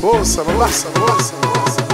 Bolsa, bolsa, bolsa, bolsa.